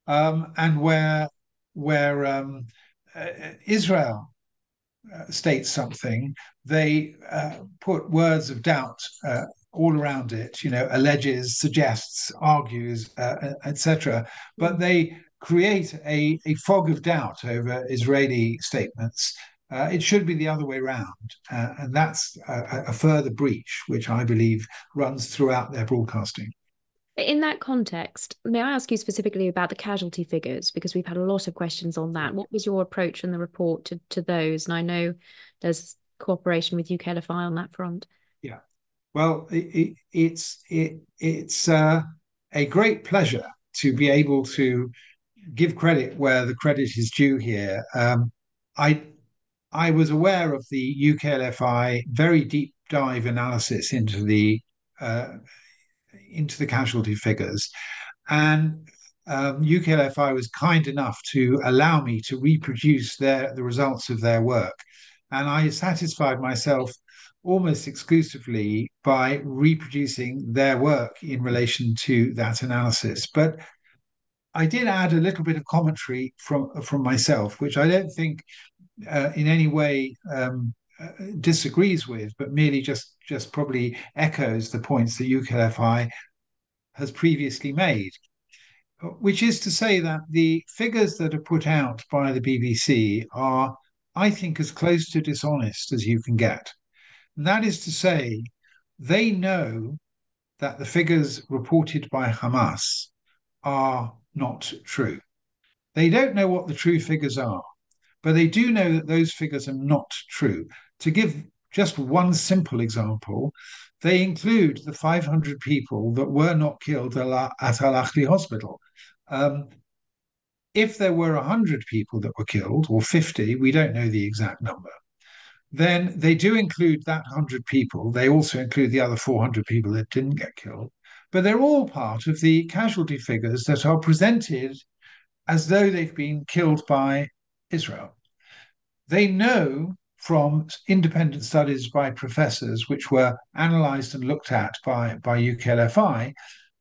um, and where where um, uh, Israel uh, states something, they uh, put words of doubt uh, all around it, you know, alleges, suggests, argues, uh, etc. But they create a, a fog of doubt over Israeli statements. Uh, it should be the other way around. Uh, and that's a, a, further breach, which I believe runs throughout their broadcasting. In that context, may I ask you specifically about the casualty figures? Because we've had a lot of questions on that. What was your approach in the report to, to those? And I know there's cooperation with UKLFI on that front. Well, it, it, it's it, it's uh, a great pleasure to be able to give credit where the credit is due here. Um, I I was aware of the UKLFI very deep dive analysis into the uh, into the casualty figures, and um, UKLFI was kind enough to allow me to reproduce their the results of their work. and I satisfied myself almost exclusively by reproducing their work in relation to that analysis. But I did add a little bit of commentary from from myself, which I don't think uh, in any way um, uh, disagrees with, but merely just just probably echoes the points that UKLFI has previously made. Which is to say that the figures that are put out by the BBC are, I think, as close to dishonest as you can get. That is to say, they know that the figures reported by Hamas are not true. They don't know what the true figures are, but they do know that those figures are not true. To give just one simple example, they include the 500 people that were not killed at Al Ahli Hospital. Um, if there were 100 people that were killed, or 50, we don't know the exact number, then they do include that 100 people. They also include the other 400 people that didn't get killed but they're all part of the casualty figures that are presented as though they've been killed by Israel. They know from independent studies by professors, which were analysed and looked at by by UKLFI,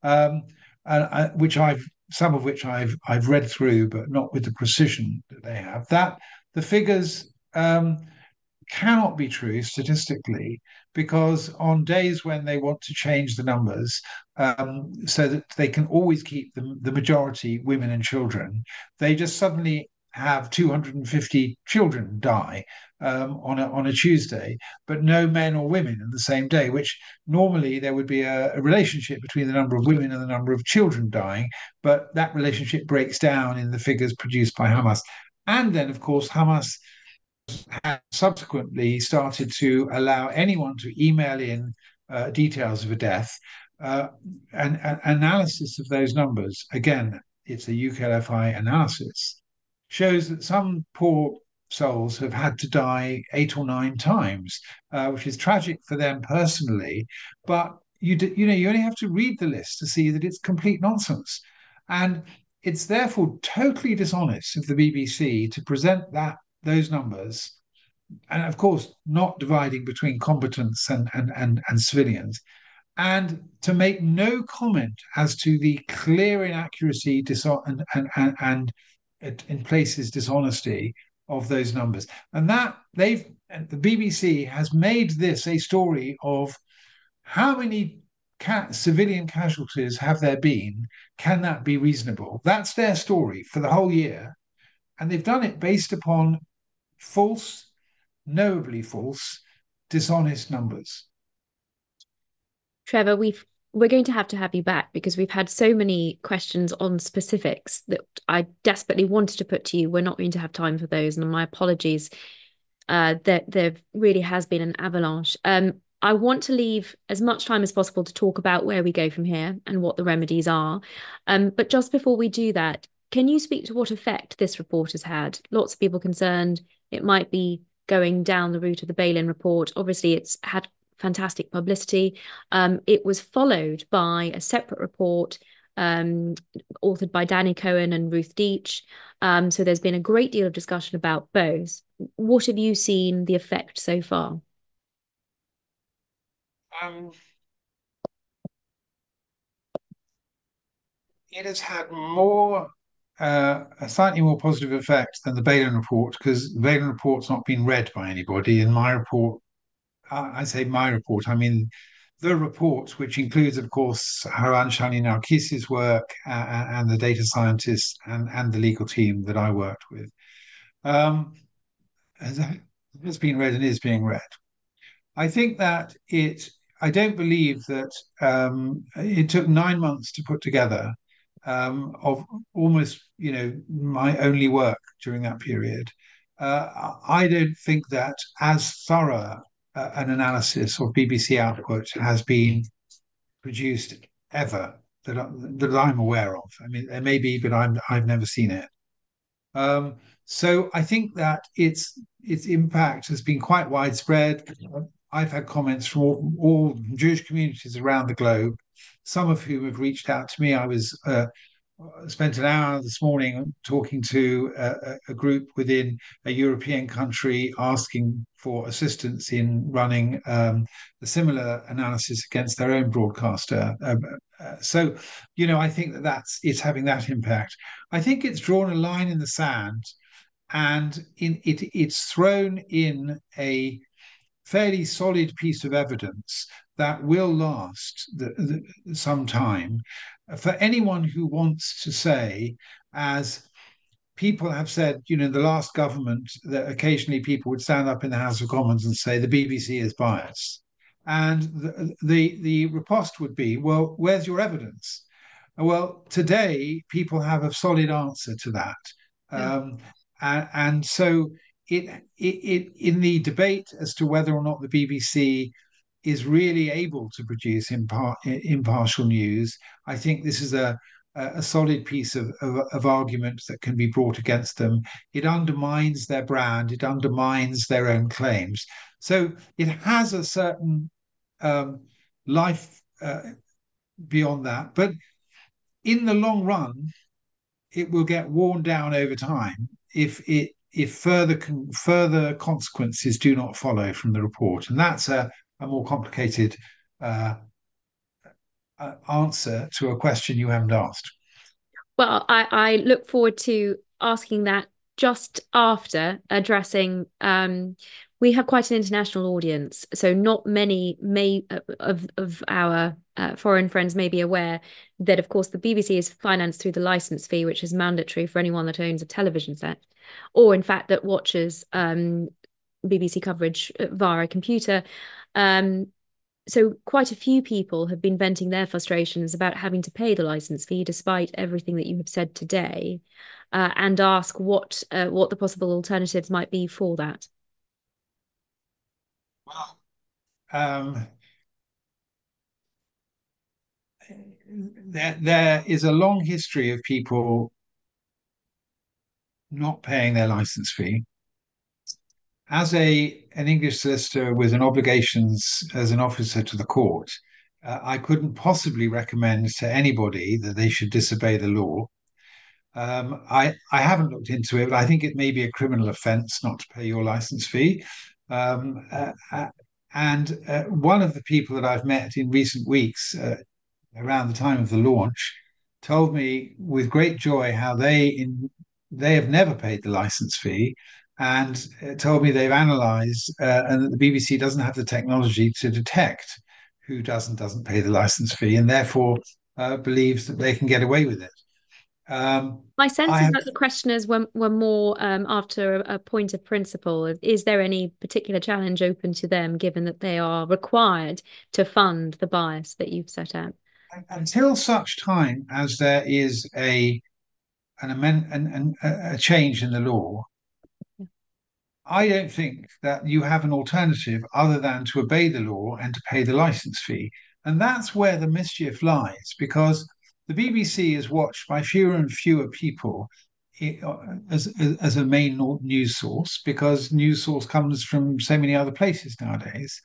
um, uh, which I've some of which I've I've read through, but not with the precision that they have. That the figures um, cannot be true statistically because on days when they want to change the numbers um, so that they can always keep the, the majority women and children, they just suddenly have 250 children die um, on a on a Tuesday, but no men or women in the same day. Which normally there would be a, a, relationship between the number of women and the number of children dying, but that relationship breaks down in the figures produced by Hamas. And then, of course, Hamas has subsequently started to allow anyone to email in uh, details of a death uh, and, analysis of those numbers. Again, it's a UKLFI analysis shows that some poor souls have had to die eight or nine times, uh, which is tragic for them personally. But you do, you know you only have to read the list to see that it's complete nonsense, and it's therefore totally dishonest of the BBC to present that those numbers, and of course, not dividing between combatants and, and, and, and civilians, and to make no comment as to the clear inaccuracy and, and, and, and in places dishonesty of those numbers. And that they've, the BBC has made this a story of how many ca- civilian casualties have there been? Can that be reasonable? That's their story for the whole year. And they've done it based upon false, knowably false, dishonest numbers. Trevor, we've we're going to have to have you back because we've had so many questions on specifics that I desperately wanted to put to you. We're not going to have time for those, and my apologies. Uh, that there really has been an avalanche. Um, I want to leave as much time as possible to talk about where we go from here and what the remedies are. Um, but just before we do that, can you speak to what effect this report has had? Lots of people concerned it might be going down the route of the Balen report. Obviously, it's had fantastic publicity. Um, it was followed by a separate report um, authored by Danny Cohen and Ruth Deech. Um, so there's been a great deal of discussion about both. What have you seen the effect so far? Um, it has had more uh, a slightly more positive effect than the Balen report because the Balen report's not been read by anybody. In my report, I say my report, I mean the report, which includes, of course, Haran Shani Narkis's work uh, and the data scientists and, and the legal team that I worked with, um, has, has been read and is being read. I think that it, I don't believe that um, it took nine months to put together um, of almost you know my only work during that period. Uh, I don't think that as thorough uh, an analysis of BBC output has been produced ever that, I, that I'm aware of. I mean, there may be, but I'm I've never seen it. Um, so I think that its its impact has been quite widespread. I've had comments from all, all Jewish communities around the globe some of whom have reached out to me. I was uh, spent an hour this morning talking to a, a, group within a European country asking for assistance in running um, a similar analysis against their own broadcaster. Um, uh, so, you know, I think that that's it's having that impact. I think it's drawn a line in the sand, and in it it's thrown in a fairly solid piece of evidence that will last the, the, some time for anyone who wants to say, as people have said, you know, the last government, that occasionally people would stand up in the House of Commons and say the BBC is biased. And the, the, the riposte would be, well, where's your evidence? Well, today people have a solid answer to that. Yeah. Um, and, and, so it, it, it in the debate as to whether or not the BBC is really able to produce impar- impartial news, I think this is a a solid piece of, of, of argument that can be brought against them. It undermines their brand. It undermines their own claims. So it has a certain um, life uh, beyond that, but in the long run, it will get worn down over time if it if further further consequences do not follow from the report, and that's a a more complicated uh, answer to a question you haven't asked. Well, I, I look forward to asking that just after addressing um, we have quite an international audience so not many may uh, of of our uh, foreign friends may be aware that of course the BBC is financed through the license fee which is mandatory for anyone that owns a television set or in fact that watches um, BBC coverage via a computer um, so quite a few people have been venting their frustrations about having to pay the license fee despite everything that you have said today uh, and ask what uh, what the possible alternatives might be for that. Well um, there, there is a long history of people not paying their license fee. As a an English solicitor with an obligations as an officer to the court, uh, I couldn't possibly recommend to anybody that they should disobey the law. Um, I I haven't looked into it, but I think it may be a criminal offence not to pay your license fee. Um, uh, uh, and uh, one of the people that I've met in recent weeks, uh, around the time of the launch, told me with great joy how they in they have never paid the license fee and told me they've analysed uh, and that the BBC doesn't have the technology to detect who does and doesn't pay the license fee, and therefore uh, believes that they can get away with it. Um, My sense I is have... that the questioners were, were more um, after a, a, point of principle. Is there any particular challenge open to them, given that they are required to fund the bias that you've set out? Until such time as there is a an amend an, an, a change in the law, I don't think that you have an alternative other than to obey the law and to pay the license fee. And that's where the mischief lies because the BBC is watched by fewer and fewer people uh, as, as a main news source because news source comes from so many other places nowadays.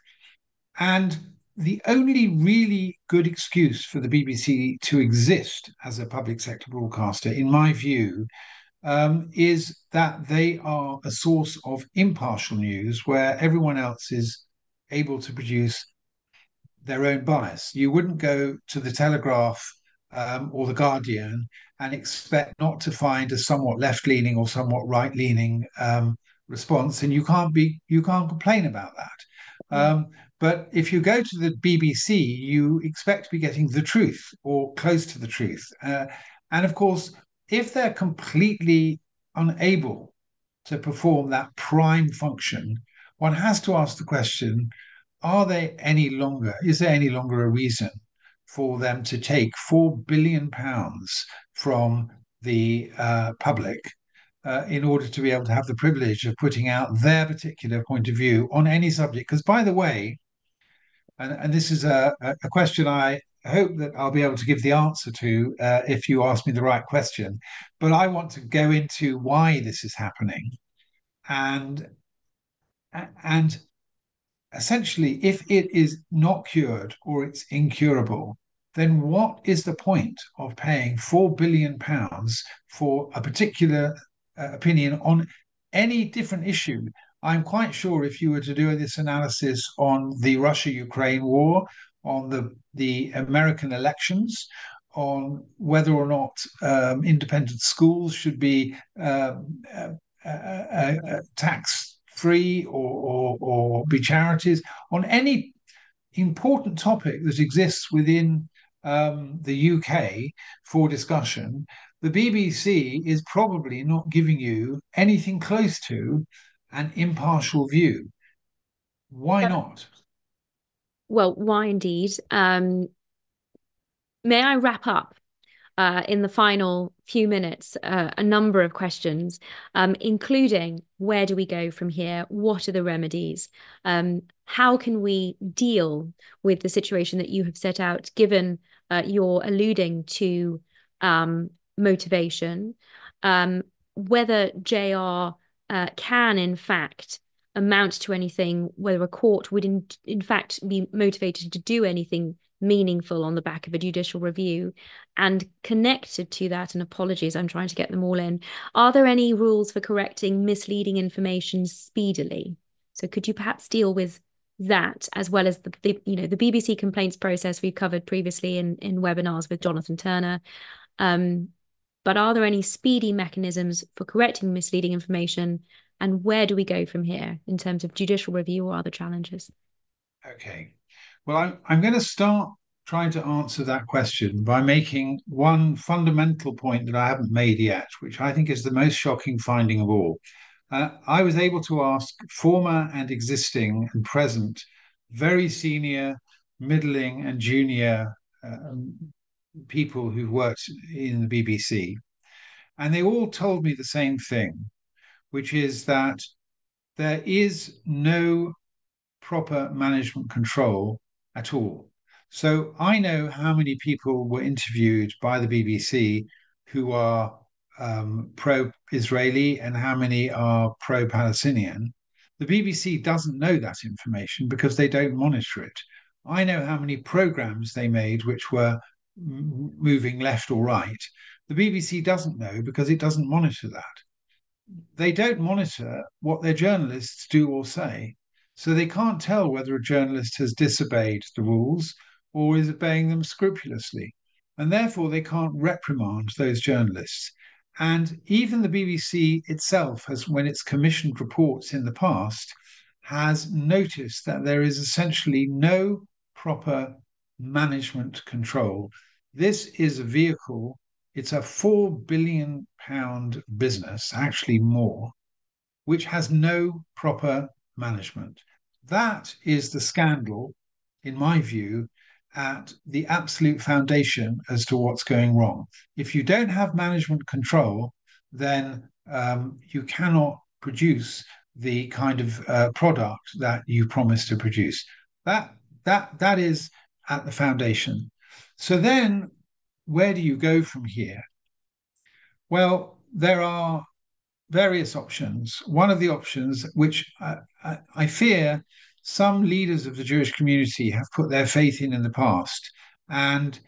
And the only really good excuse for the BBC to exist as a public sector broadcaster, in my view, um, is that they are a source of impartial news where everyone else is able to produce their own bias. You wouldn't go to the Telegraph um, or the Guardian and expect not to find a somewhat left-leaning or somewhat right-leaning um, response, and you can't be you can't complain about that. Mm. Um, but if you go to the BBC, you expect to be getting the truth or close to the truth. Uh, and of course, if they're completely unable to perform that prime function, one has to ask the question are they any longer, is there any longer a reason for them to take four billion pounds from the uh, public uh, in order to be able to have the privilege of putting out their particular point of view on any subject? Because, by the way, and, and this is a, a question I hope that I'll be able to give the answer to uh, if you ask me the right question. But I want to go into why this is happening, and and essentially, if it is not cured or it's incurable, then what is the point of paying four billion pounds for a particular uh, opinion on any different issue? I'm quite sure if you were to do this analysis on the Russia-Ukraine war, on the the American elections, on whether or not um, independent schools should be um, uh, uh, uh, uh tax free or, or, or be charities, on any important topic that exists within um, the UK for discussion, the BBC is probably not giving you anything close to an impartial view. Why not? Well, why indeed? Um, may I wrap up uh, in the final few minutes uh, a number of questions, um, including where do we go from here? What are the remedies? Um, how can we deal with the situation that you have set out, given uh, you're alluding to um, motivation? Um, whether JR uh, can, in fact, amount to anything, whether a court would, in, in fact, be motivated to do anything meaningful on the back of a judicial review. And connected to that and apologies i'm trying to get them all in are there any rules for correcting misleading information speedily? So could you perhaps deal with that as well as the, the you know the bbc complaints process we've covered previously in in webinars with jonathan turner. Um, but are there any speedy mechanisms for correcting misleading information and where do we go from here in terms of judicial review or other challenges? Okay. Well, I'm, I'm going to start trying to answer that question by making one fundamental point that I haven't made yet, which I think is the most shocking finding of all. Uh, I was able to ask former and existing and present very senior, middling, and junior um, people who've worked in the BBC, and they all told me the same thing, which is that there is no proper management control at all. So I know how many people were interviewed by the BBC who are um, pro Israeli and how many are pro Palestinian. The BBC doesn't know that information because they don't monitor it. I know how many programs they made which were moving left or right. The BBC doesn't know because it doesn't monitor that. They don't monitor what their journalists do or say. So they can't tell whether a journalist has disobeyed the rules or is obeying them scrupulously. And therefore, they can't reprimand those journalists. And even the BBC itself has, when it's commissioned reports in the past, has noticed that there is essentially no proper management control. This is a vehicle, it's a four billion pound business, actually more, which has no proper management. That is the scandal, in my view, at the absolute foundation as to what's going wrong. If you don't have management control, then um, you cannot produce the kind of uh, product that you promised to produce. That that that is at the foundation. So then, where do you go from here? Well, there are various options. One of the options, which I, I, I fear some leaders of the Jewish community have put their faith in in the past and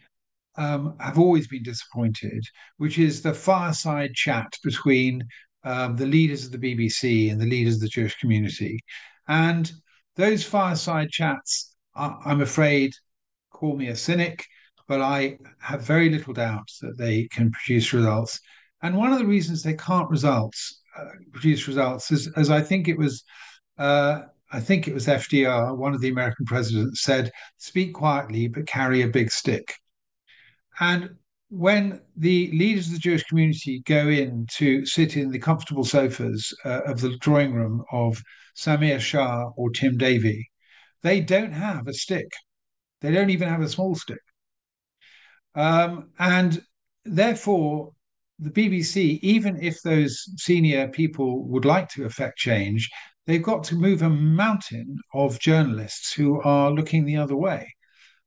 um, have always been disappointed, which is the fireside chat between um, the leaders of the BBC and the leaders of the Jewish community. And those fireside chats, I'm afraid, call me a cynic, but I have very little doubt that they can produce results. And one of the reasons they can't results uh, produce results is, as I think it was uh, I think it was FDR, one of the American presidents, said, speak quietly, but carry a big stick. And when the leaders of the Jewish community go in to sit in the comfortable sofas uh, of the drawing room of Samir Shah or Tim Davie, they don't have a stick. They don't even have a small stick. Um, and therefore, the BBC, even if those senior people would like to affect change, they've got to move a mountain of journalists who are looking the other way.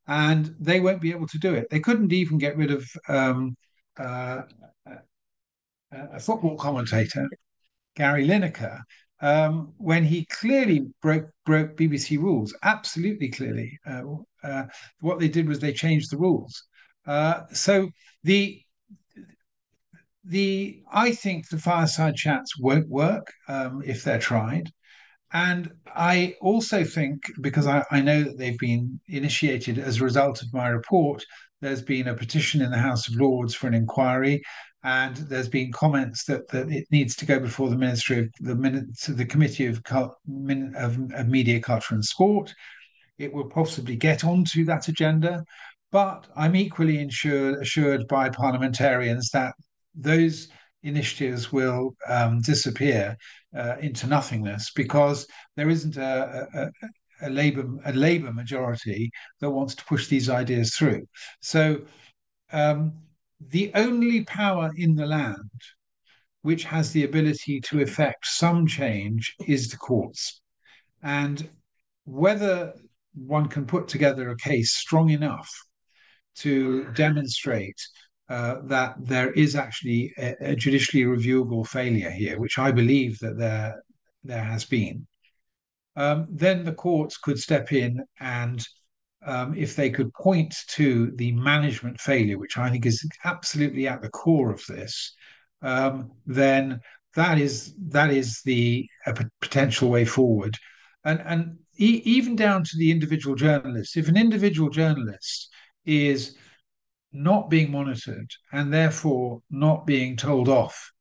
And they won't be able to do it. They couldn't even get rid of um, uh, a football commentator, Gary Lineker, um, when he clearly broke broke BBC rules, absolutely clearly. Uh, uh, what they did was they changed the rules. Uh, so the the I think the fireside chats won't work um, if they're tried. And I also think, because I, I, know that they've been initiated as a result of my report, there's been a petition in the House of Lords for an inquiry, and there's been comments that, that it needs to go before the Ministry of the minutes the Committee of, of, of Media, Culture and Sport. It will possibly get onto that agenda, but I'm equally assured, assured by parliamentarians that those initiatives will um, disappear uh, into nothingness because there isn't a, a, a, labor a labor majority that wants to push these ideas through. So um, the only power in the land which has the ability to effect some change is the courts, and whether one can put together a case strong enough to demonstrate uh, that there is actually a, a, judicially reviewable failure here, which I believe that there there has been, um, then the courts could step in and um, if they could point to the management failure, which I think is absolutely at the core of this, um, then that is that is the potential way forward, and and e- even down to the individual journalist. If an individual journalist is not being monitored and therefore not being told off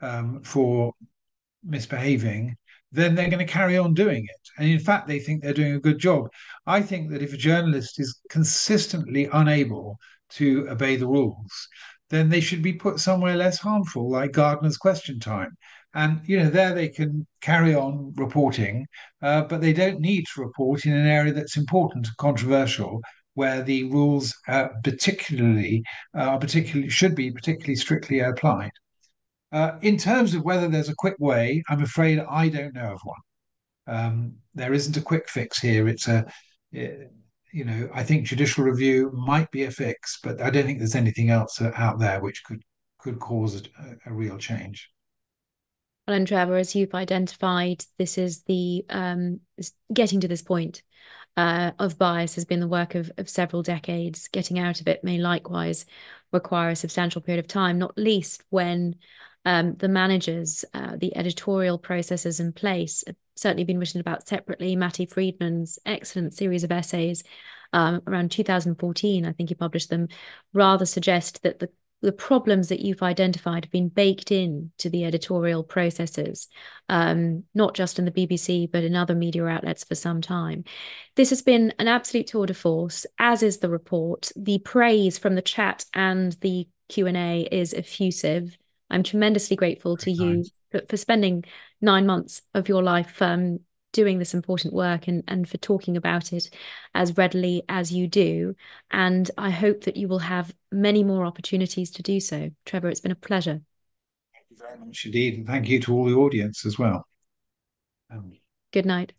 um, for misbehaving, then they're going to carry on doing it. And in fact, they think they're doing a good job. I think that if a journalist is consistently unable to obey the rules, then they should be put somewhere less harmful, like Gardeners' Question Time. And you know, there they can carry on reporting, uh, but they don't need to report in an area that's important, controversial, where the rules uh, particularly uh, are particularly should be particularly strictly applied. Uh, in terms of whether there's a quick way, I'm afraid I don't know of one. Um, there isn't a quick fix here. It's a, it, you know, I think judicial review might be a fix, but I don't think there's anything else out there which could could cause a, a real change. Well, and Trevor, as you've identified, this is the um, getting to this point uh, of bias has been the work of, of several decades. Getting out of it may likewise require a substantial period of time, not least when um, the managers, uh, the editorial processes in place, certainly been written about separately. Matti Friedman's excellent series of essays um, around 2014, I think he published them, rather suggest that the the problems that you've identified have been baked in to the editorial processes, um, not just in the BBC, but in other media outlets for some time. This has been an absolute tour de force, as is the report. The praise from the chat and the Q&A is effusive. I'm tremendously grateful to you for, for, spending nine months of your life um, doing this important work and, and for talking about it as readily as you do. And I hope that you will have many more opportunities to do so. Trevor, it's been a pleasure. Thank you very much indeed. And thank you to all the audience as well. Um, Good night.